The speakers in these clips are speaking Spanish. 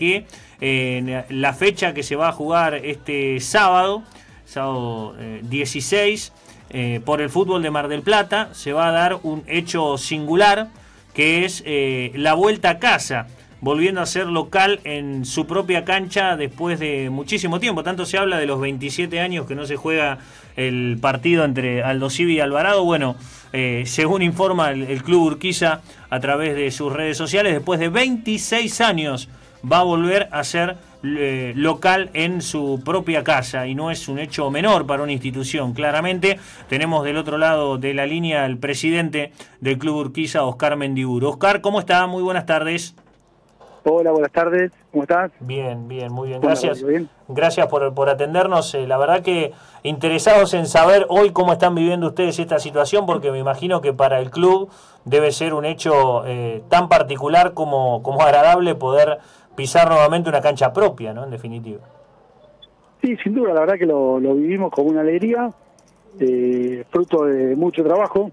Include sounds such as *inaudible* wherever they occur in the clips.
que en la fecha que se va a jugar este sábado, sábado 16, por el fútbol de Mar del Plata, se va a dar un hecho singular que es la vuelta a casa volviendo a ser local en su propia cancha después de muchísimo tiempo. Tanto se habla de los 27 años que no se juega el partido entre Aldo Civi y Alvarado. Bueno, eh, según informa el, Club Urquiza a través de sus redes sociales, después de 26 años va a volver a ser eh, local en su propia casa y no es un hecho menor para una institución. Claramente tenemos del otro lado de la línea al presidente del Club Urquiza, Oscar Mendiburo. Oscar, ¿cómo está? Muy buenas tardes. Hola, buenas tardes, ¿cómo estás? Bien, bien, muy bien, gracias. Gracias por, por atendernos. Eh, la verdad que interesados en saber hoy cómo están viviendo ustedes esta situación, porque me imagino que para el club debe ser un hecho eh, tan particular como, como agradable poder pisar nuevamente una cancha propia, ¿no? En definitiva. Sí, sin duda, la verdad que lo, vivimos con una alegría, eh, fruto de mucho trabajo,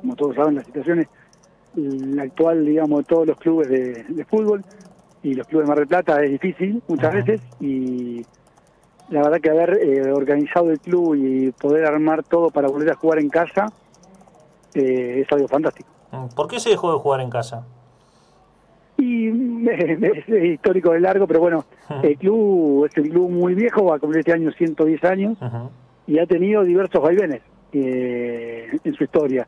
como todos saben, las situaciones la actual, digamos, de todos los clubes de, fútbol y los clubes de Mar del Plata es difícil muchas veces y la verdad que haber eh, organizado el club y poder armar todo para volver a jugar en casa eh, es algo fantástico. Mm, ¿Por qué se dejó de jugar en casa? Y *laughs* es, histórico de largo, pero bueno, el club es un club muy viejo, va a cumplir este año 110 años y ha tenido diversos vaivenes eh, en su historia.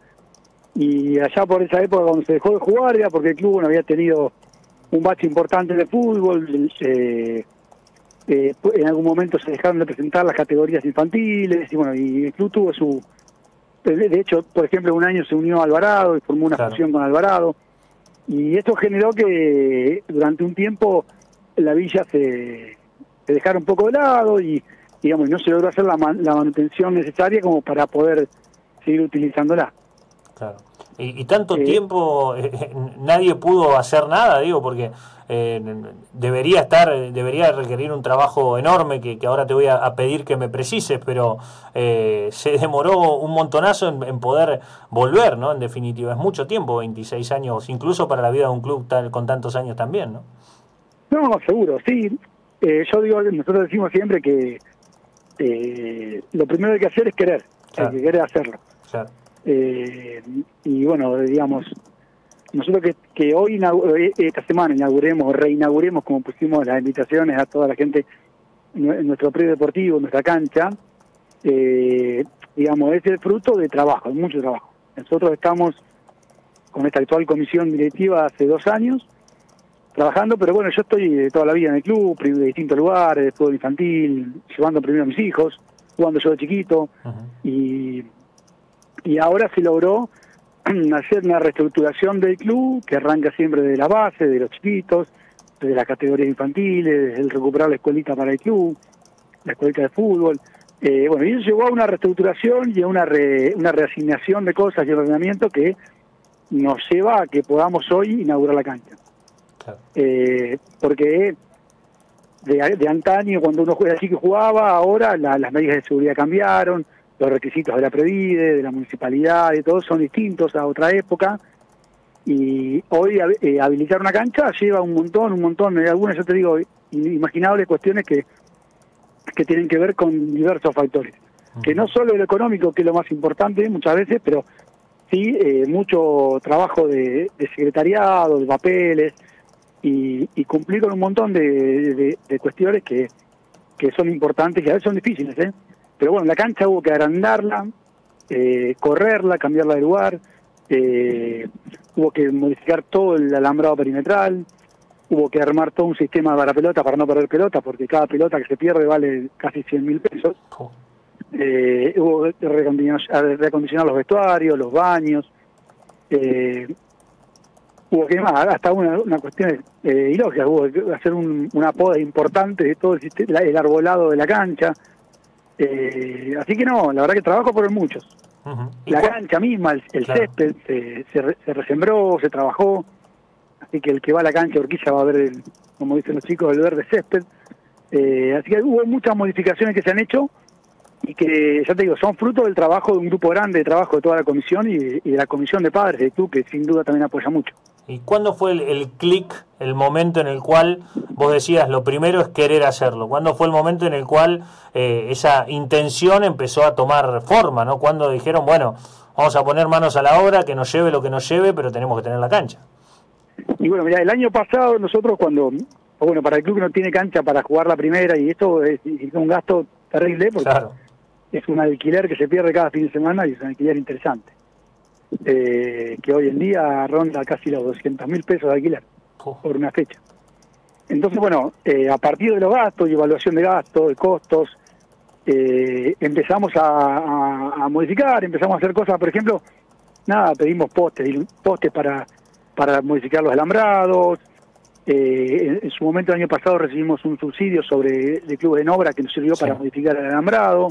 Y allá por esa época cuando se dejó de jugar era porque el club no había tenido un bache importante de fútbol, eh, eh, en algún momento se dejaron de presentar las categorías infantiles y bueno, y el club tuvo su... De hecho, por ejemplo, un año se unió a Alvarado y formó una fusión con Alvarado y esto generó que durante un tiempo la villa se, dejara un poco de lado y digamos no se logró hacer la, la manutención necesaria como para poder seguir utilizándola. Claro. Y, tanto tiempo eh, eh, nadie pudo hacer nada, digo, porque eh, debería estar, debería requerir un trabajo enorme que, ahora te voy a, pedir que me precises, pero se demoró un montonazo en, poder volver, ¿no? En definitiva, es mucho tiempo, 26 años, incluso para la vida de un club tal, con tantos años también, ¿no? No, seguro, sí. yo digo, nosotros decimos siempre que lo primero que hay que hacer es querer, hay que querer hacerlo. Claro. Eh, y bueno, digamos, nosotros que, que hoy, eh, esta semana, inauguremos, reinauguremos, como pusimos las invitaciones a toda la gente en nuestro predio deportivo, en nuestra cancha, eh, digamos, es el fruto de trabajo, de mucho trabajo. Nosotros estamos con esta actual comisión directiva hace dos años trabajando, pero bueno, yo estoy de toda la vida en el club, de distintos lugares, de fútbol infantil, llevando primero a mis hijos, jugando yo de chiquito, y y ahora se logró *clears throat* hacer una reestructuración del club que arranca siempre de la base, de los chiquitos, de las categorías infantiles, el recuperar la escuelita para el club, la escuelita de fútbol. Eh, bueno, y eso llevó a una reestructuración y a una, una reasignación de cosas y ordenamiento que nos lleva a que podamos hoy inaugurar la cancha. Eh, porque de, de, antaño, cuando uno juega así que jugaba, ahora las medidas de seguridad cambiaron, los requisitos de la Previde, de la municipalidad, y todo son distintos a otra época. Y hoy eh, habilitar una cancha lleva un montón, un montón, hay algunas, yo te digo, inimaginables cuestiones que, que tienen que ver con diversos factores. Que no solo el económico, que es lo más importante muchas veces, pero sí eh, mucho trabajo de, secretariado, de papeles, y, cumplir con un montón de, de cuestiones que, que son importantes y a veces son difíciles, ¿eh? Pero bueno, la cancha hubo que agrandarla, eh, correrla, cambiarla de lugar, eh, hubo que modificar todo el alambrado perimetral, hubo que armar todo un sistema para pelota para no perder pelota, porque cada pelota que se pierde vale casi 100 mil pesos. Eh, hubo que recondicionar, los vestuarios, los baños, hubo que más, hasta una, una cuestión eh, ilógica, hubo que hacer un, una poda importante de todo el, el arbolado de la cancha, eh, así que no, la verdad que trabajo por muchos. La cancha misma, el, césped, se, se, resembró, se trabajó. Así que el que va a la cancha Urquiza va a ver, el, como dicen los chicos, el verde césped. Eh, así que hubo muchas modificaciones que se han hecho y que, ya te digo, son fruto del trabajo de un grupo grande de trabajo de toda la comisión y, de la comisión de padres de tú, que sin duda también apoya mucho. ¿Y cuándo fue el, el clic, el momento en el cual vos decías, lo primero es querer hacerlo? ¿Cuándo fue el momento en el cual eh, esa intención empezó a tomar forma? ¿no? Cuando dijeron, bueno, vamos a poner manos a la obra, que nos lleve lo que nos lleve, pero tenemos que tener la cancha. Y bueno, mira, el año pasado nosotros cuando, bueno, para el club que no tiene cancha para jugar la primera, y esto es, un gasto terrible, porque es un alquiler que se pierde cada fin de semana y es un alquiler interesante eh, que hoy en día ronda casi los 200 mil pesos de alquiler por una fecha. Entonces, bueno, eh, a partir de los gastos y evaluación de gastos, de costos, eh, empezamos a, modificar, empezamos a hacer cosas, por ejemplo, nada, pedimos postes, postes para, para modificar los alambrados. Eh, en, su momento, el año pasado, recibimos un subsidio sobre el club en obra que nos sirvió para modificar el alambrado.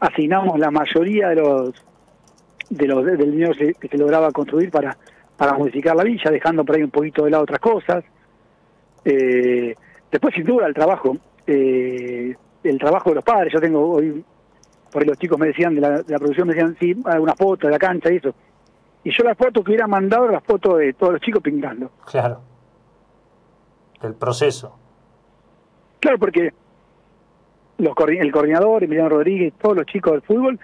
Asignamos la mayoría de los de los, del dinero que se lograba construir para, para modificar la villa, dejando por ahí un poquito de lado otras cosas. Eh, después, sin duda, el trabajo, eh, el trabajo de los padres. Yo tengo hoy, por ahí los chicos me decían de la, de la producción, me decían, sí, una foto de la cancha y eso. Y yo las fotos que hubiera mandado, las fotos de todos los chicos pintando. Claro. El proceso. Claro, porque los, el coordinador, Emiliano Rodríguez, todos los chicos del fútbol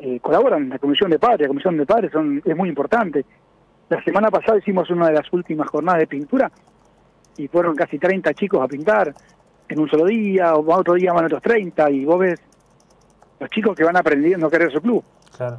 eh, colaboran la Comisión de Padres. La Comisión de Padres son, es muy importante. La semana pasada hicimos una de las últimas jornadas de pintura y fueron casi 30 chicos a pintar en un solo día, o otro día van otros 30, y vos ves los chicos que van aprendiendo a querer su club. Claro.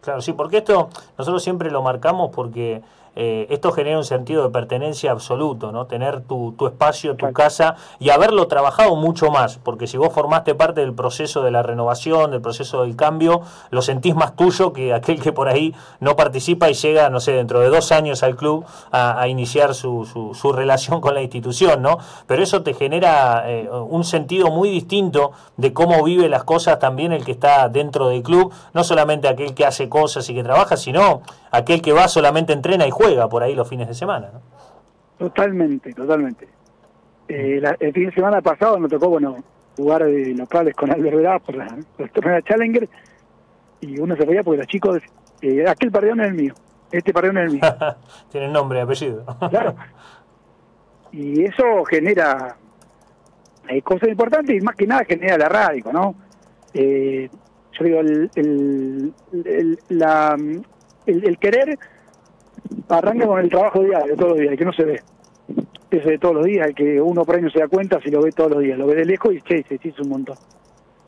Claro, sí, porque esto nosotros siempre lo marcamos porque eh, esto genera un sentido de pertenencia absoluto, ¿no? Tener tu, tu espacio, tu casa y haberlo trabajado mucho más, porque si vos formaste parte del proceso de la renovación, del proceso del cambio, lo sentís más tuyo que aquel que por ahí no participa y llega, no sé, dentro de dos años al club a, iniciar su, su, relación con la institución, ¿no? Pero eso te genera eh, un sentido muy distinto de cómo vive las cosas también el que está dentro del club, no solamente aquel que hace cosas y que trabaja, sino aquel que va solamente entrena y juega por ahí los fines de semana. ¿no? Totalmente, totalmente. Eh, el fin de semana pasado nos tocó, bueno, jugar de locales con Albert por la, por la Challenger y uno se veía porque los chicos, eh, aquel perdón es el mío, este perdón es el mío. *laughs* Tiene nombre y apellido. claro. Y eso genera eh, cosas importantes y más que nada genera la radio, ¿no? Eh, yo digo, el, el, la, el, querer arranca con el trabajo diario, todos los días, que no se ve. Ese de todos los días, el que uno por ahí no se da cuenta si lo ve todos los días, lo ve de lejos y che, se hizo un montón.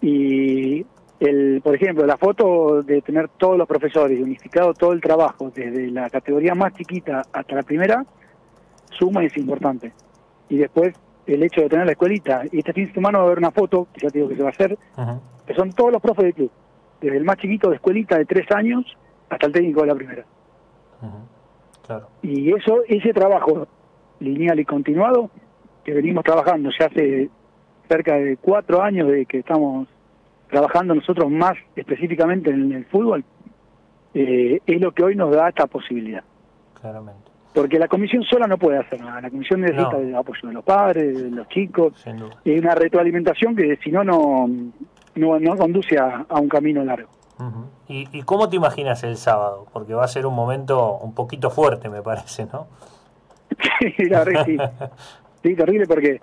Y, el, por ejemplo, la foto de tener todos los profesores, unificado todo el trabajo, desde la categoría más chiquita hasta la primera, suma y es importante. Y después el hecho de tener la escuelita, y este fin de semana va a haber una foto, que ya te digo que se va a hacer, que son todos los profes del club, desde el más chiquito de escuelita de tres años hasta el técnico de la primera. Y eso, ese trabajo lineal y continuado que venimos trabajando ya hace cerca de cuatro años de que estamos trabajando nosotros más específicamente en el fútbol, eh, es lo que hoy nos da esta posibilidad. Claramente. Porque la comisión sola no puede hacer nada. La comisión necesita el apoyo de los padres, de los chicos, y una retroalimentación que si no, no, no conduce a un camino largo. ¿Y, cómo te imaginas el sábado? Porque va a ser un momento un poquito fuerte, me parece, ¿no? *laughs* sí, la verdad sí. *laughs* Sí, terrible porque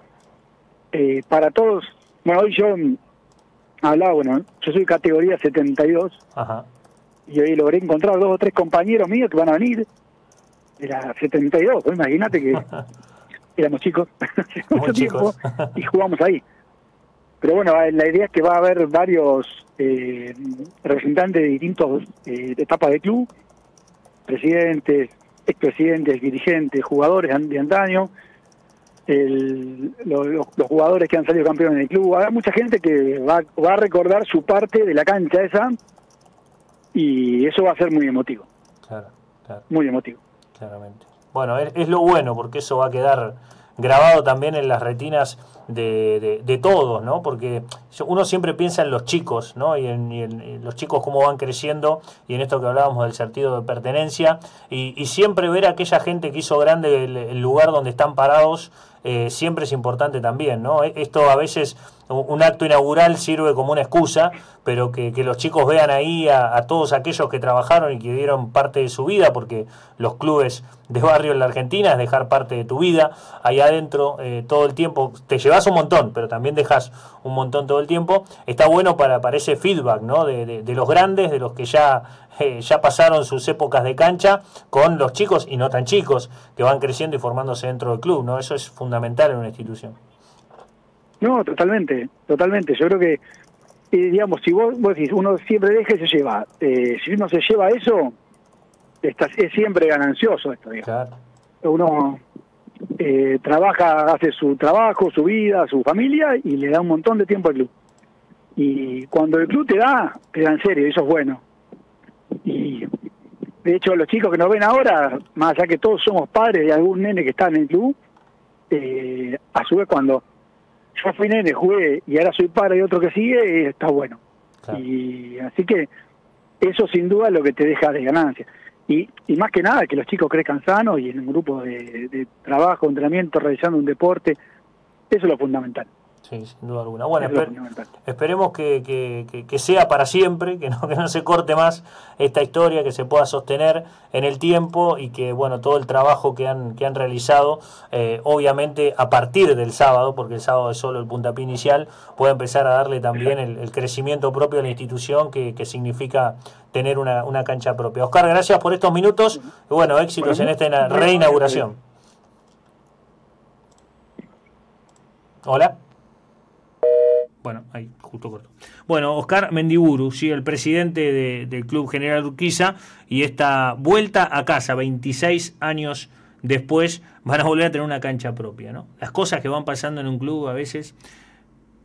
eh, para todos, bueno, hoy yo hablaba, bueno, yo soy categoría 72 Ajá. y hoy logré encontrar dos o tres compañeros míos que van a venir de la 72, pues imagínate que *laughs* éramos chicos, mucho tiempo y jugamos ahí. Pero bueno, la idea es que va a haber varios eh, representantes de distintas eh, etapas del club, presidentes, expresidentes, dirigentes, jugadores de antaño, los, jugadores que han salido campeones del club. Habrá mucha gente que va, va a recordar su parte de la cancha esa y eso va a ser muy emotivo. Claro, claro. Muy emotivo. Claramente. Bueno, es lo bueno porque eso va a quedar grabado también en las retinas de, de, todos, ¿no? Porque uno siempre piensa en los chicos, ¿no? Y en, los chicos cómo van creciendo y en esto que hablábamos del sentido de pertenencia y, siempre ver a aquella gente que hizo grande el, lugar donde están parados eh, siempre es importante también, ¿no? E, esto a veces, un acto inaugural sirve como una excusa, pero que, los chicos vean ahí a, todos aquellos que trabajaron y que dieron parte de su vida, porque los clubes de barrio en la Argentina es dejar parte de tu vida ahí adentro eh, todo el tiempo. Te llevas un montón, pero también dejas un montón todo el tiempo. Está bueno para, para ese feedback, ¿no? De, de los grandes, de los que ya eh, ya pasaron sus épocas de cancha con los chicos y no tan chicos que van creciendo y formándose dentro del club, ¿no? Eso es fundamental en una institución. No, totalmente, totalmente. Yo creo que, eh, digamos, si vos, decís, uno siempre deja y se lleva. Eh, si uno se lleva eso, está, es siempre ganancioso esto, digamos. Uno trabaja, hace su trabajo, su vida, su familia y le da un montón de tiempo al club. Y cuando el club te da, te da en serio, eso es bueno. De hecho, los chicos que nos ven ahora, más allá que todos somos padres de algún nene que está en el club, eh, a su vez cuando yo fui nene, jugué y ahora soy padre de otro que sigue, está bueno. Y así que eso sin duda es lo que te deja de ganancia. Y, y más que nada que los chicos crezcan sanos y en un grupo de, de trabajo, entrenamiento, realizando un deporte, eso es lo fundamental. Sí, sin duda alguna. Bueno, esperemos que, sea para siempre, que no, *laughs* que no se corte más esta historia, que se pueda sostener en el tiempo y que bueno todo el trabajo que han, que han realizado, eh, obviamente a partir del sábado, porque el sábado es solo el puntapié inicial, pueda empezar a darle también el, crecimiento propio de la institución que, significa tener una, una, cancha propia. Oscar, gracias por estos minutos y bueno, éxitos en esta reinauguración. Hola. Bueno, ahí, justo corto. Bueno, Oscar Mendiburu, sí, el presidente del Club General Urquiza, y esta vuelta a casa, 26 años después, van a volver a tener una cancha propia, ¿no? Las cosas que van pasando en un club a veces,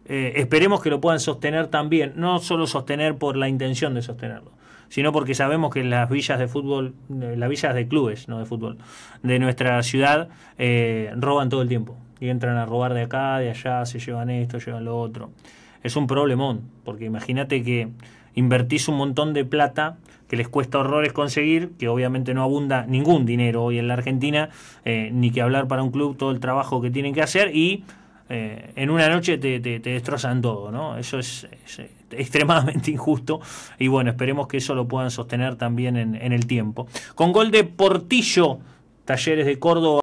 eh, esperemos que lo puedan sostener también, no solo sostener por la intención de sostenerlo, sino porque sabemos que las villas de fútbol, eh, las villas de clubes, no de fútbol, de nuestra ciudad, eh, roban todo el tiempo y entran a robar de acá, de allá, se llevan esto, llevan lo otro. Es un problemón, porque imagínate que invertís un montón de plata que les cuesta horrores conseguir, que obviamente no abunda ningún dinero hoy en la Argentina, eh, ni que hablar para un club todo el trabajo que tienen que hacer y eh, en una noche te, destrozan todo, ¿no? Eso es, extremadamente *laughs* injusto y bueno, esperemos que eso lo puedan sostener también en, en el tiempo. Con gol de Portillo, Talleres de Córdoba.